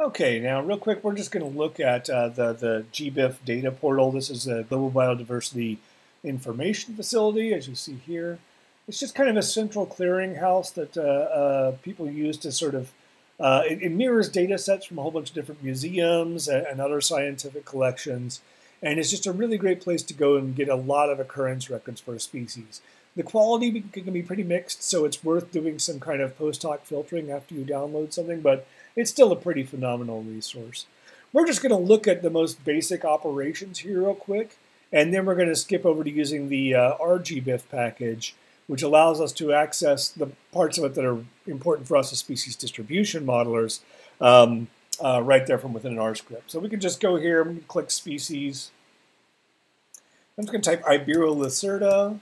Okay, now real quick, we're just going to look at uh, the, the GBIF data portal. This is a Global Biodiversity Information Facility, as you see here. It's just kind of a central clearinghouse that uh, uh, people use to sort of, uh, it, it, mirrors data sets from a whole bunch of different museums and, and other scientific collections. And it's just a really great place to go and get a lot of occurrence records for a species. The quality can be pretty mixed, so it's worth doing some kind of post hoc filtering after you download something, but it's still a pretty phenomenal resource. We're just going to look at the most basic operations here real quick, and then we're going to skip over to using the uh, RGBIF package, which allows us to access the parts of it that are important for us as species distribution modelers um, uh, right there from within an R script. So we can just go here and click species. I'm just going to type Ibero-Lacerta.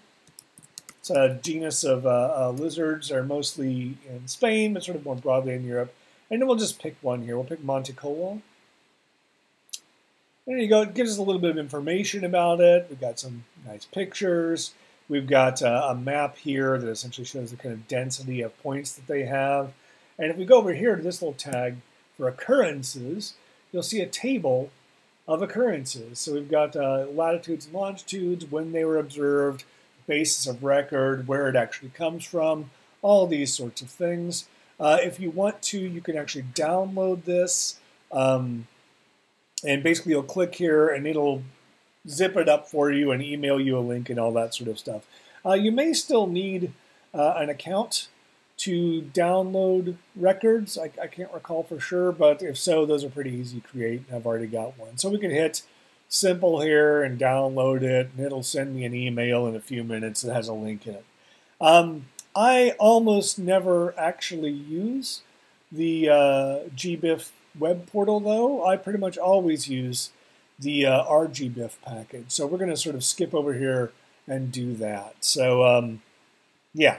It's a genus of uh, uh, lizards. Are mostly in Spain, but sort of more broadly in Europe. And then we'll just pick one here. We'll pick Monticola. There you go. It gives us a little bit of information about it. We've got some nice pictures. We've got uh, a map here that essentially shows the kind of density of points that they have. And if we go over here to this little tag for occurrences, you'll see a table of occurrences. So we've got uh, latitudes and longitudes, when they were observed, basis of record, where it actually comes from, all these sorts of things. Uh, if you want to, you can actually download this. Um, and basically, you'll click here and it'll zip it up for you and email you a link and all that sort of stuff. Uh, you may still need uh, an account to download records. I, I, can't recall for sure, but if so, those are pretty easy to create. I've already got one. So we can hit simple here and download it, and it'll send me an email in a few minutes that has a link in it. Um, I almost never actually use the uh, GBIF web portal, though. I pretty much always use the uh, RGBIF package. So we're going to sort of skip over here and do that. So, um, yeah.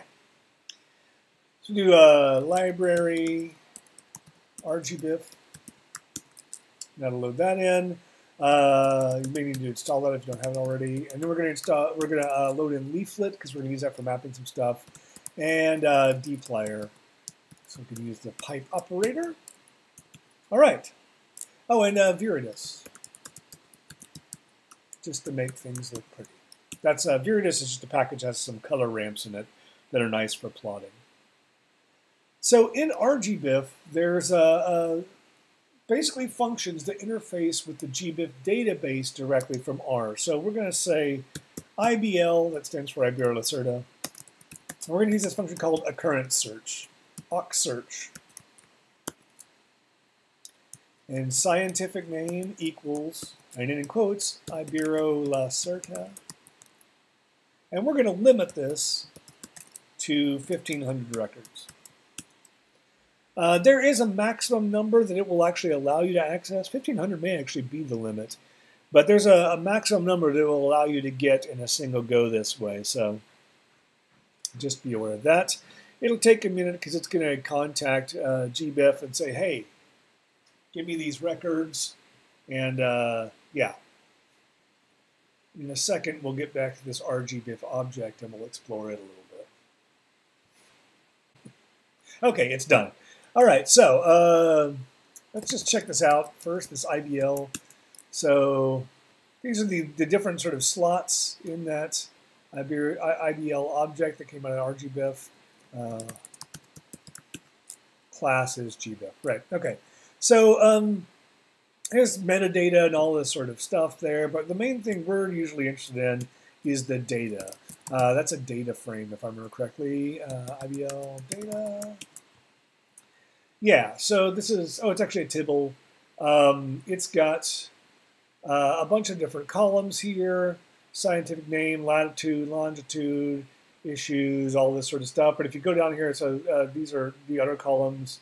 So do a library, RGBIF. That'll load that in. Uh, you may need to install that if you don't have it already. And then we're going to install. We're going to uh, load in Leaflet because we're going to use that for mapping some stuff and uh, dplyr. So we can use the pipe operator. All right. Oh, and uh, Viridis, just to make things look pretty. That's uh, Viridis is just a package that has some color ramps in it that are nice for plotting. So in RGBIF, there's a, a basically functions that interface with the GBIF database directly from R. So we're going to say IBL, that stands for Ibero-Lacerta, we're going to use this function called occurrence search, oc search. And scientific name equals, and in quotes, Ibero-Lacerta. And we're going to limit this to 1,500 records. Uh, there is a maximum number that it will actually allow you to access. 1,500 may actually be the limit. But there's a, a maximum number that will allow you to get in a single go this way. So just be aware of that. It'll take a minute because it's going to contact uh, GBIF and say, hey, give me these records. And uh, yeah, in a second, we'll get back to this RGBIF object and we'll explore it a little bit. Okay, it's done. All right, so uh, let's just check this out first, this IBL. So these are the, the different sort of slots in that IBL object that came out of RGBIF. Uh, class is GBIF. Right, okay. So um, here's metadata and all this sort of stuff there, but the main thing we're usually interested in is the data. Uh, that's a data frame, if I remember correctly. Uh, IBL data. Yeah, so this is, oh, it's actually a Tibble. Um, it's got uh, a bunch of different columns here scientific name, latitude, longitude, issues, all this sort of stuff. But if you go down here, so uh, these are the other columns,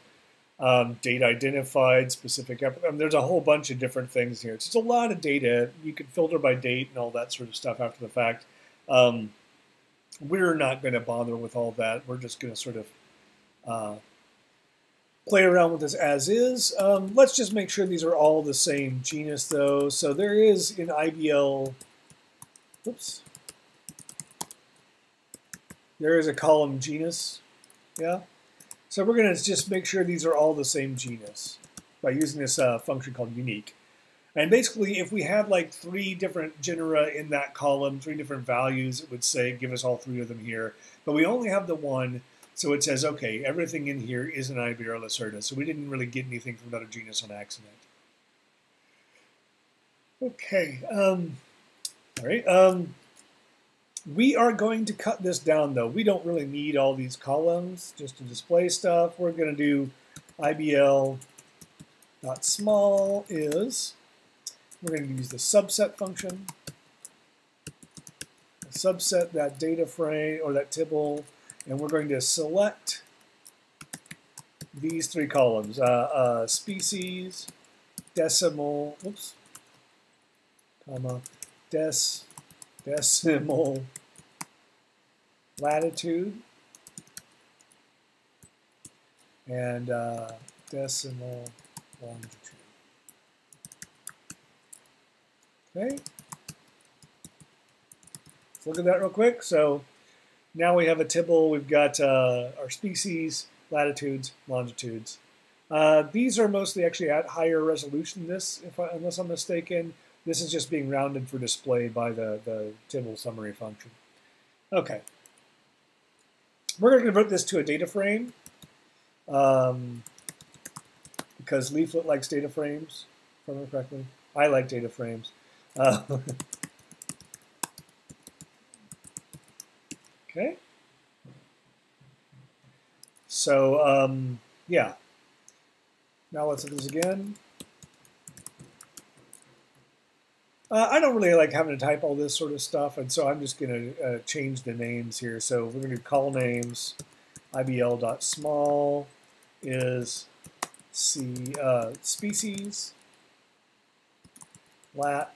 um, date identified, specific. I mean, there's a whole bunch of different things here. It's a lot of data. You can filter by date and all that sort of stuff after the fact. Um, we're not going to bother with all that. We're just going to sort of uh, play around with this as is. Um, let's just make sure these are all the same genus, though. So there is in IBL Oops. There is a column genus. Yeah. So we're going to just make sure these are all the same genus. by using this uh, function called unique. And basically, if we had like three different genera in that column, three different values, it would say, give us all three of them here. But we only have the one, so it says, okay, everything in here is an Iberolacerta. So we didn't really get anything from another genus on accident. Okay, um, all right. Um, we are going to cut this down, though. We don't really need all these columns just to display stuff. We're going to do IBL dot small is we're going to use the subset function. Subset that data frame or that tibble, and we're going to select these three columns: uh, uh, species, decimal, oops, comma, des, decimal, latitude, and uh, decimal longitude. Okay. Let's look at that real quick. So now we have a tibble. We've got uh, our species, latitudes, longitudes. Uh, these are mostly actually at higher resolution this, if I, unless I'm mistaken. This is just being rounded for display by the, the tibble summary function. Okay. We're going to convert this to a data frame um, because Leaflet likes data frames, if I remember correctly. I like data frames. Uh, okay. So, um, yeah. Now let's do this again. Uh, I don't really like having to type all this sort of stuff, and so I'm just going to uh, change the names here. So we're going to do colnames. IBL.small is C, uh, species, lat,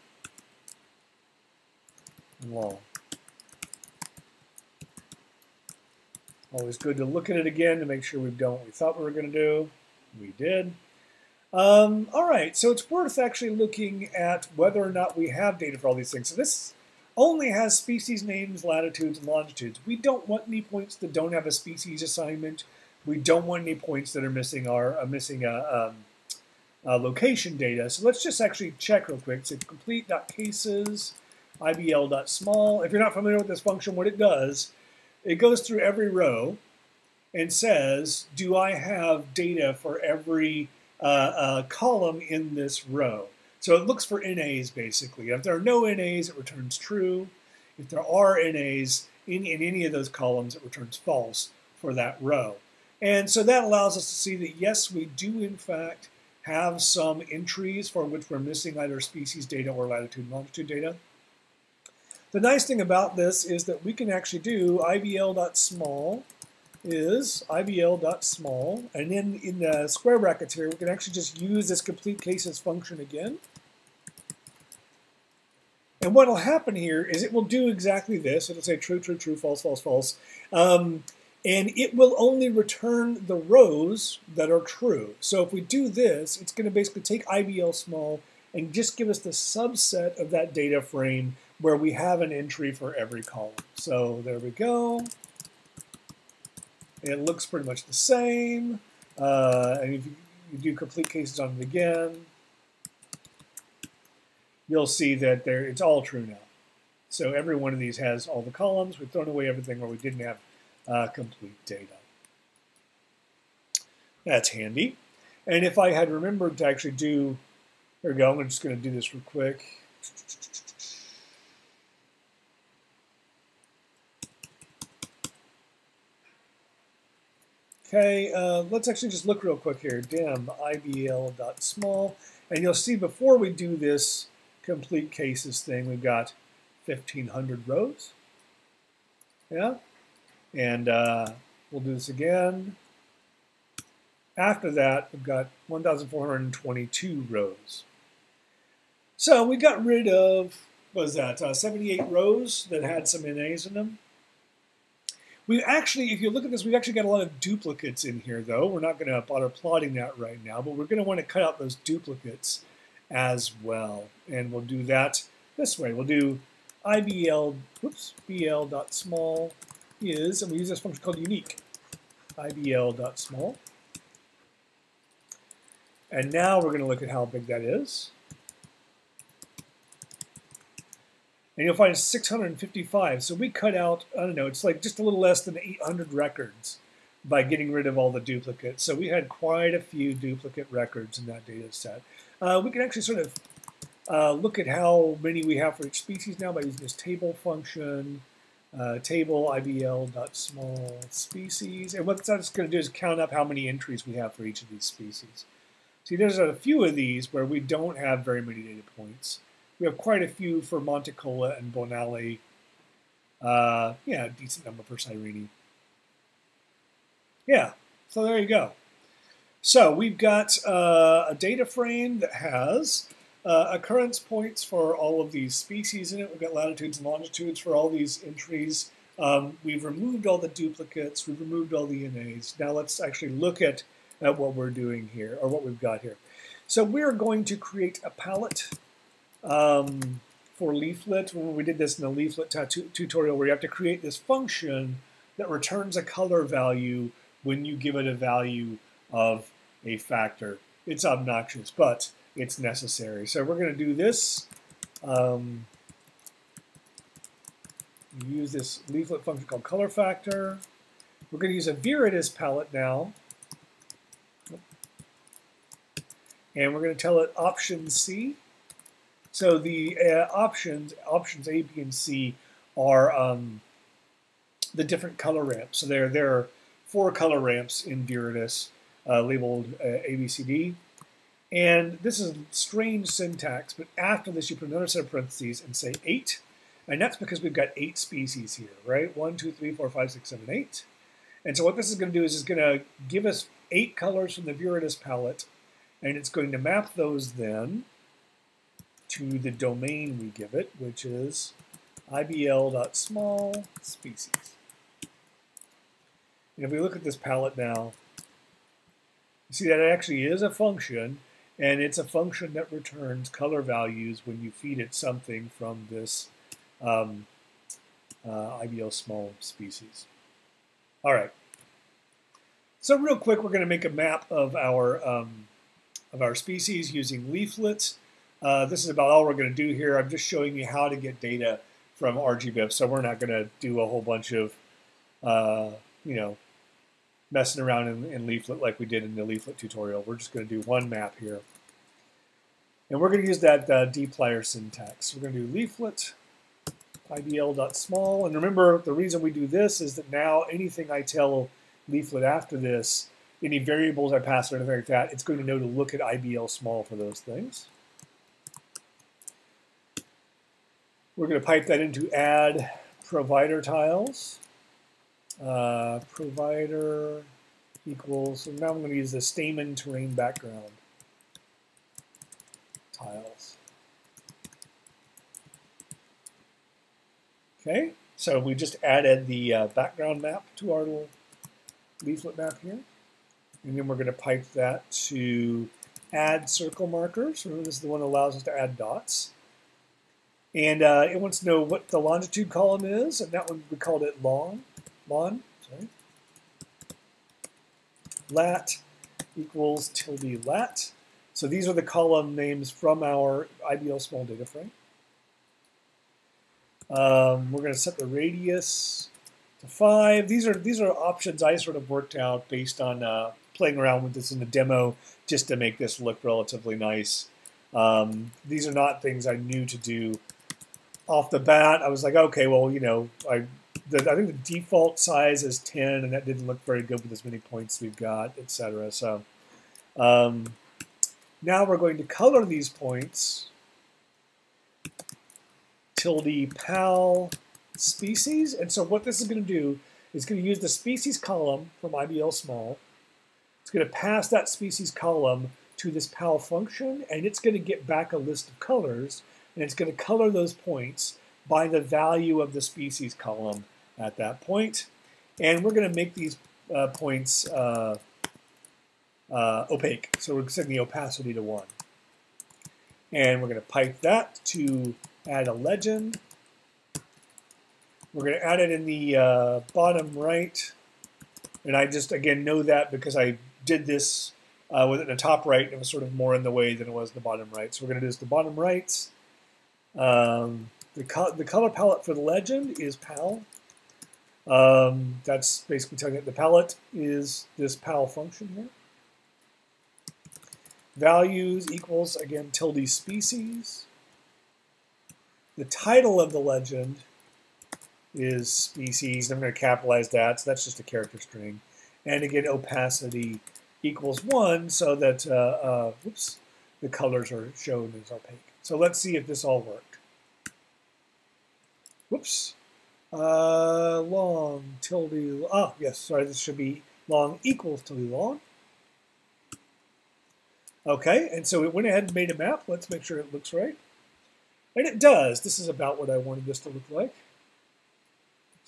and long. Always good to look at it again to make sure we've done what we thought we were going to do. We did. Um, all right, so it's worth actually looking at whether or not we have data for all these things. So this only has species names, latitudes, and longitudes. We don't want any points that don't have a species assignment. We don't want any points that are missing our uh, missing a, um, a location data. So let's just actually check real quick. So complete.cases ibl.small. If you're not familiar with this function, what it does, it goes through every row and says, do I have data for every uh, uh, column in this row? So it looks for NAs basically. If there are no NAs, it returns true. If there are NAs in, in any of those columns, it returns false for that row. And so that allows us to see that yes, we do in fact have some entries for which we're missing either species data or latitude and longitude data. The nice thing about this is that we can actually do ibl.small is ibl.small, and then in the square brackets here, we can actually just use this complete cases function again. And what will happen here is it will do exactly this. It'll say true, true, true, false, false, false. Um, and it will only return the rows that are true. So if we do this, it's going to basically take IBL small and just give us the subset of that data frame where we have an entry for every column. So there we go. It looks pretty much the same. Uh, and if you, do complete cases on it again, you'll see that there it's all true now. So every one of these has all the columns. We've thrown away everything where we didn't have uh, complete data. That's handy. And if I had remembered to actually do, there we go, I'm just going to do this real quick. Okay, uh, let's actually just look real quick here. dim ibl.small. And you'll see before we do this complete cases thing, we've got 1,500 rows. Yeah? And uh, we'll do this again. After that, we've got 1,422 rows. So we got rid of, what was that, uh, 78 rows that had some NAs in them. We actually, if you look at this, we've actually got a lot of duplicates in here, though. We're not going to bother plotting that right now, but we're going to want to cut out those duplicates as well. And we'll do that this way. We'll do ibl, oops, bl.small is, and we use this function called unique, ibl.small. And now we're going to look at how big that is. And you'll find 655. So we cut out, I don't know, it's like just a little less than 800 records by getting rid of all the duplicates. So we had quite a few duplicate records in that data set. Uh, we can actually sort of uh, look at how many we have for each species now by using this table function, uh, table ibl.small species. And what that's going to do is count up how many entries we have for each of these species. See, there's a few of these where we don't have very many data points. We have quite a few for Monticola and Bonnali. Uh, yeah, decent number for Cyreni. Yeah, so there you go. So we've got uh, a data frame that has uh, occurrence points for all of these species in it. We've got latitudes and longitudes for all these entries. Um, we've removed all the duplicates. We've removed all the NAs. Now let's actually look at, at what we're doing here, or what we've got here. So we're going to create a palette um, for leaflet. When we did this in the leaflet tutorial where you have to create this function that returns a color value when you give it a value of a factor. It's obnoxious, but it's necessary. So we're going to do this. Um, use this leaflet function called color factor. We're going to use a Viridis palette now. And we're going to tell it option C. So the uh, options, options A, B, and C are um, the different color ramps. So there, there are four color ramps in Viridis uh, labeled uh, A, B, C, D. And this is a strange syntax, but after this you put another set of parentheses and say 8. And that's because we've got 8 species here, right? One, two, three, four, five, six, seven, eight. And so what this is going to do is it's going to give us 8 colors from the Viridis palette, and it's going to map those then to the domain we give it, which is ibl.small species. And if we look at this palette now, you see that it actually is a function, and it's a function that returns color values when you feed it something from this um, uh, IBL small species. All right. So real quick, we're going to make a map of our um, of our species using leaflets. Uh, this is about all we're going to do here. I'm just showing you how to get data from RGBIF, so we're not going to do a whole bunch of, uh, you know, messing around in, in leaflet like we did in the leaflet tutorial. We're just going to do one map here. And we're going to use that uh, dplyr syntax. We're going to do leaflet ibl.small. And remember, the reason we do this is that now anything I tell leaflet after this, any variables I pass or anything like that, it's going to know to look at ibl small for those things. We're going to pipe that into add provider tiles. Uh, provider equals, so now I'm going to use the Stamen terrain background tiles. Okay, so we just added the uh, background map to our little leaflet map here. And then we're going to pipe that to add circle markers. Remember, this is the one that allows us to add dots. And uh, it wants to know what the longitude column is, and that one we called it long mon, sorry, lat equals tilde lat. So these are the column names from our IBL small data frame. Um, we're going to set the radius to 5. These are these are options I sort of worked out based on uh, playing around with this in the demo just to make this look relatively nice. Um, these are not things I knew to do off the bat. I was like, okay, well, you know, I the, I think the default size is 10, and that didn't look very good with as many points we've got, etc. So um, now we're going to color these points tilde pal species. And so what this is going to do is going to use the species column from IBL small. It's going to pass that species column to this pal function, and it's going to get back a list of colors, and it's going to color those points by the value of the species column at that point. And we're going to make these uh, points uh, uh, opaque. So we're setting the opacity to 1. And we're going to pipe that to add a legend. We're going to add it in the uh, bottom right. And I just, again, know that because I did this uh, with it in the top right, it was sort of more in the way than it was in the bottom right. So we're going to do this the bottom right. Um, the, co the color palette for the legend is PAL. Um, that's basically telling it the palette is this PAL function here. Values equals, again, tilde species. The title of the legend is species. I'm going to capitalize that, so that's just a character string. And again, opacity equals 1 so that uh, uh, whoops, the colors are shown as opaque. So let's see if this all worked. Whoops. Uh, long tilde, oh, yes, sorry, this should be long equals tilde long. Okay, and so it went ahead and made a map. Let's make sure it looks right. And it does. This is about what I wanted this to look like.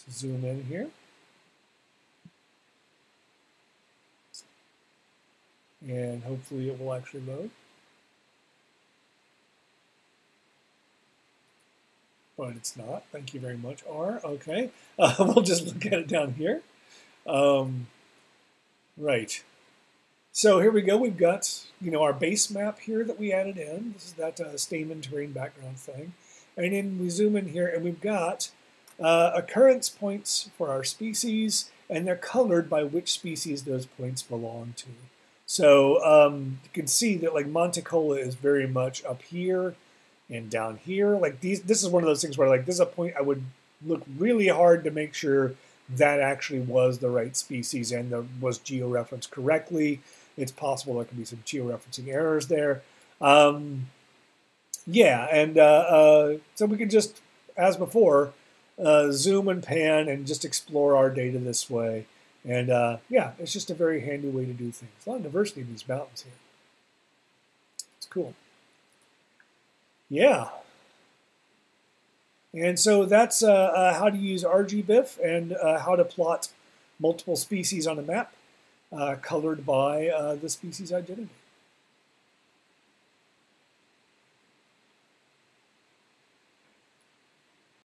Let's zoom in here. And hopefully it will actually load. But it's not. Thank you very much, R. Okay. Uh, we'll just look at it down here. Um, right. So here we go. We've got, you know, our base map here that we added in. This is that uh, Stamen terrain background thing. And then we zoom in here and we've got uh, occurrence points for our species, and they're colored by which species those points belong to. So um, you can see that like Monticola is very much up here and down here. Like these, this is one of those things where like this is a point I would look really hard to make sure that actually was the right species and the, was georeferenced correctly. It's possible there could be some georeferencing errors there. Um, yeah, and uh, uh, so we can just, as before, uh, zoom and pan and just explore our data this way. And uh, yeah, it's just a very handy way to do things. A lot of diversity in these mountains here. It's cool. Yeah. And so that's uh, uh, how to use RGBIF and how to plot multiple species on a map uh, colored by uh, the species identity.